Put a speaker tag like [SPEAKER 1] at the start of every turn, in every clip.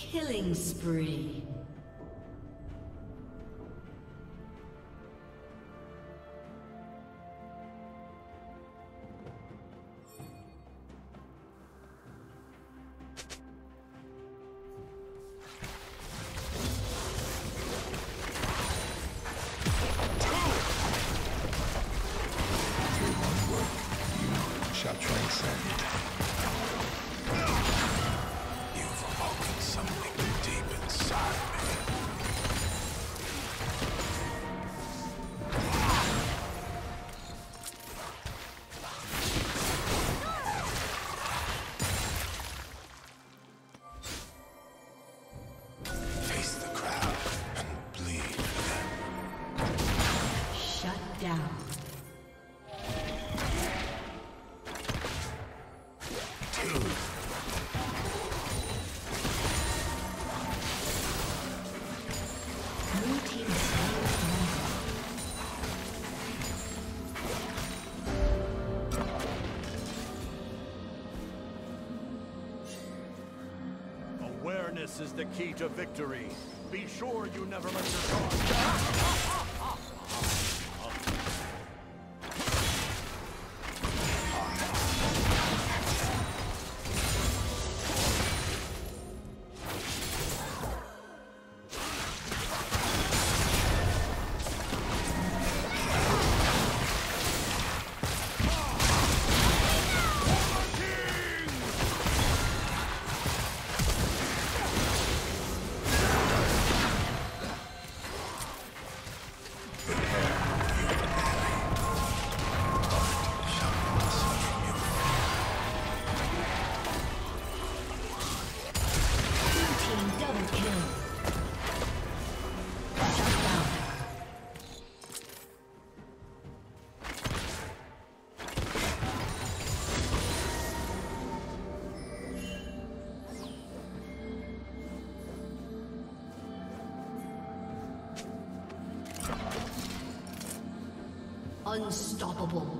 [SPEAKER 1] Killing spree.
[SPEAKER 2] Awareness is the key to victory. Be sure you never let your guard Unstoppable.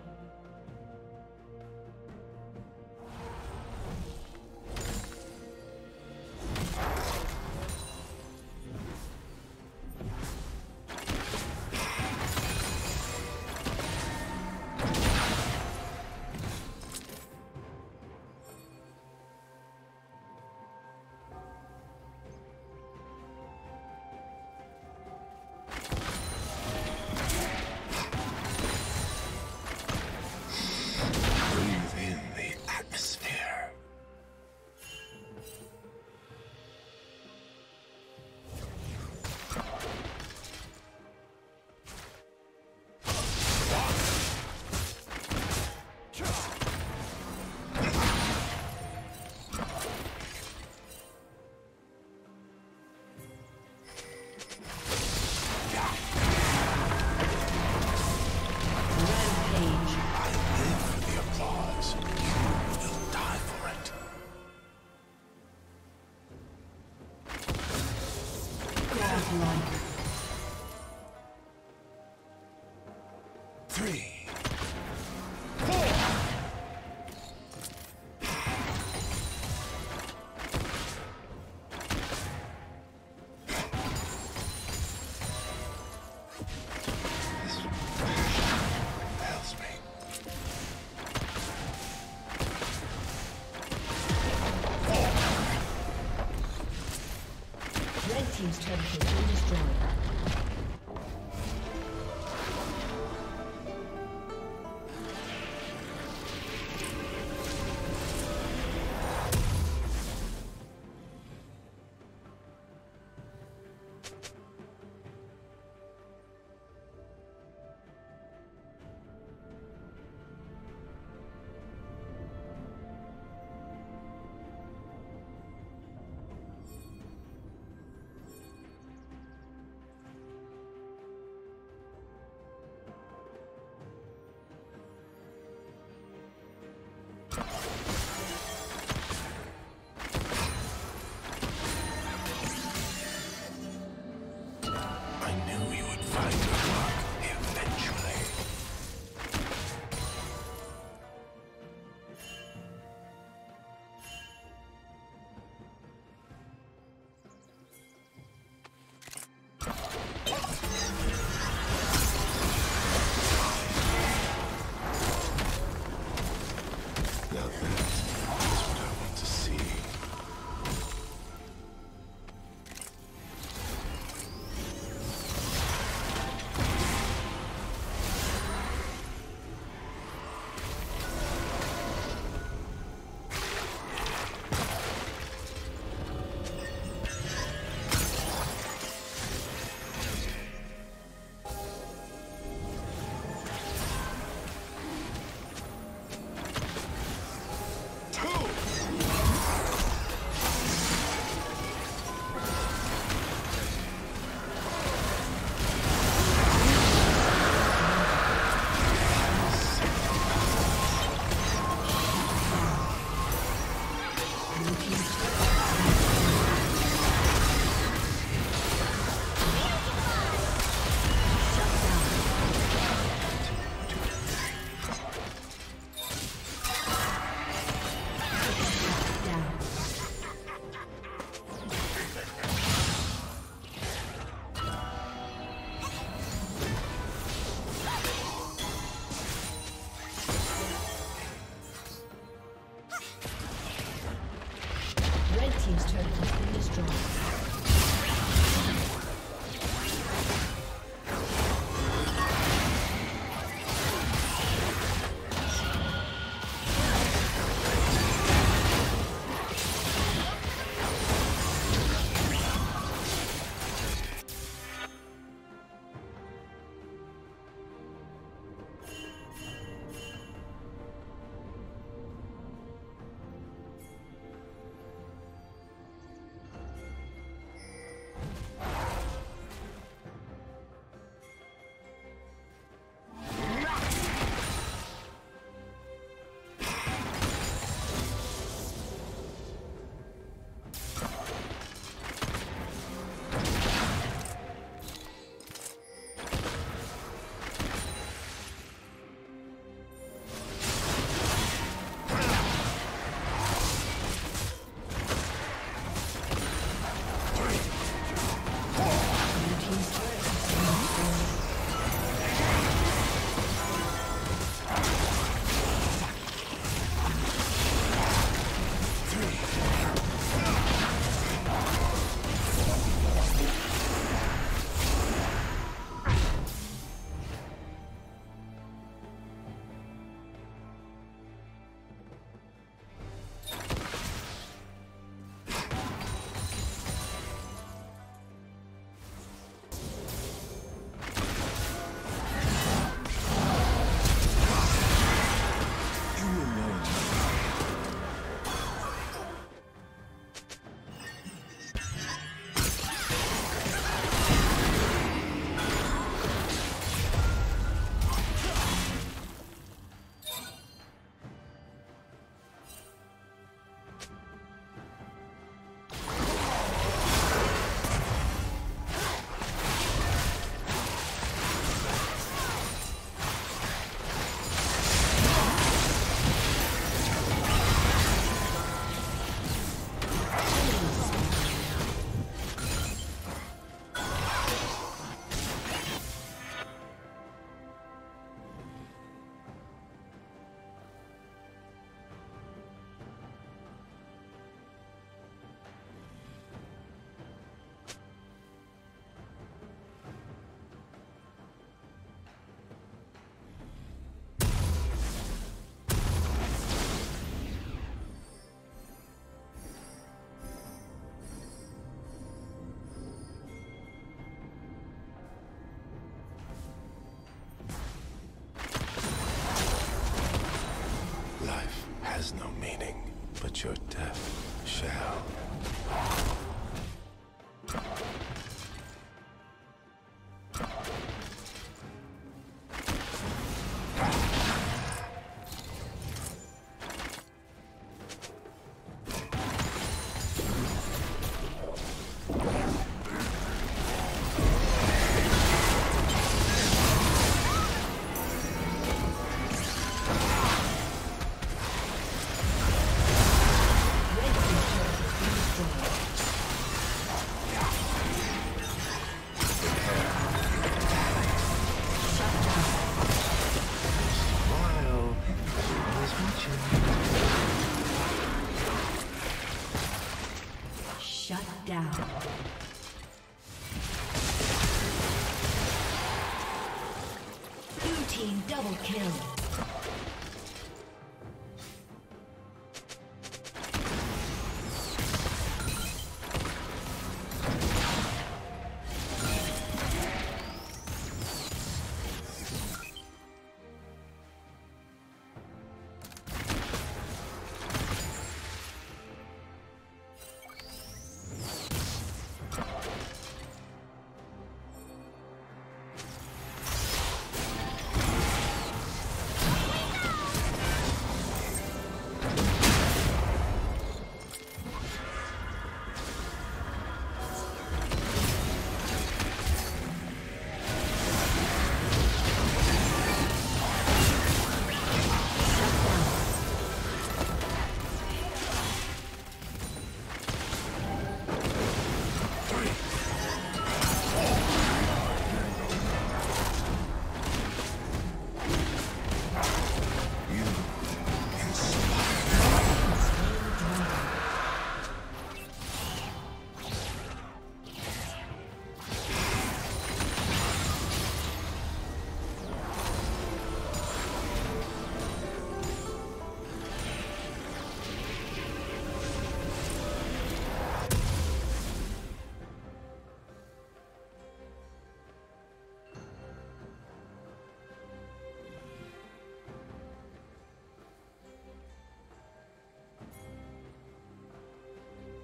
[SPEAKER 1] Three.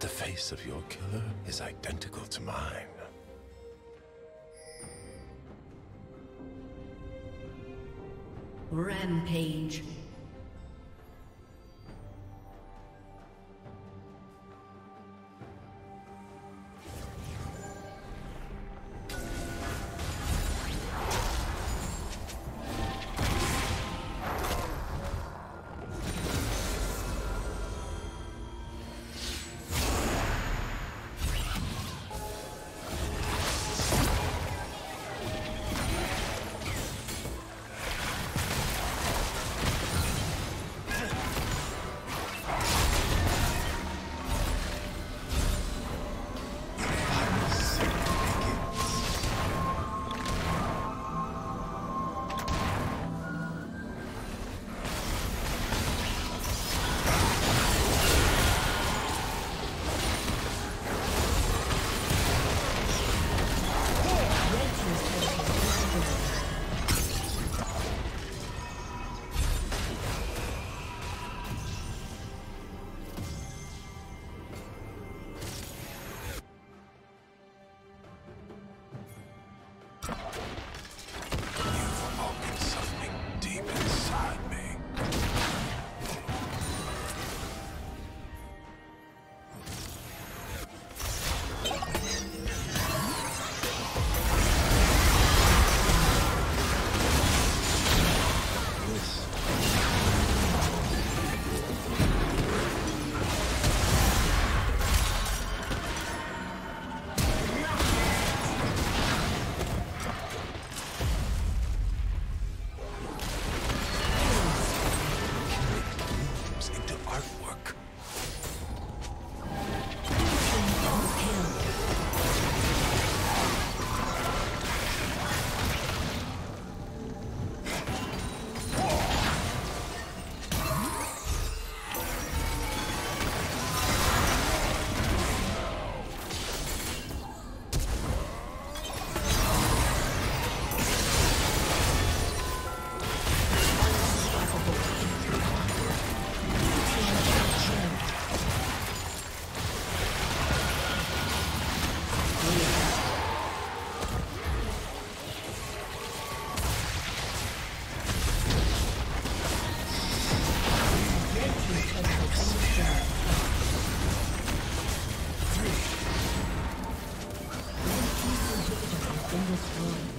[SPEAKER 1] The face of your killer is identical to mine.
[SPEAKER 2] Rampage. been destroyed.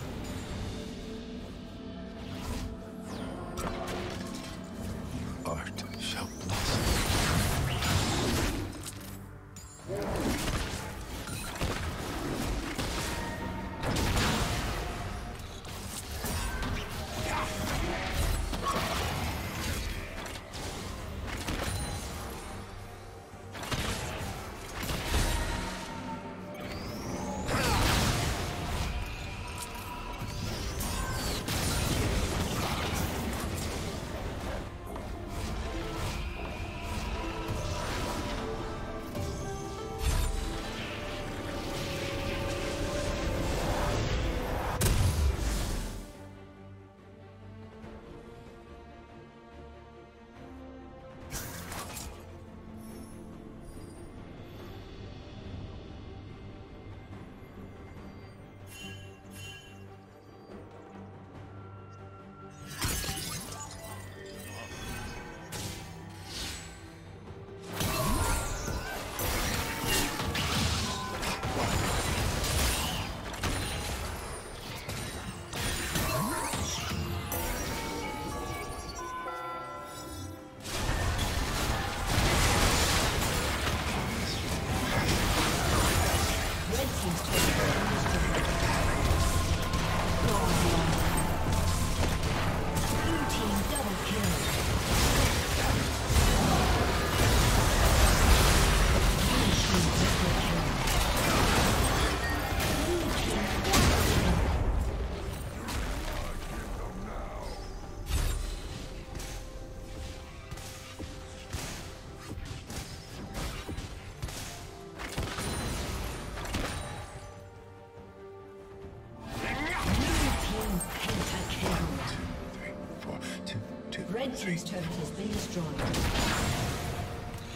[SPEAKER 2] Turret has been destroyed.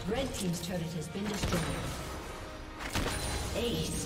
[SPEAKER 2] Red Team's turret has been destroyed. Ace.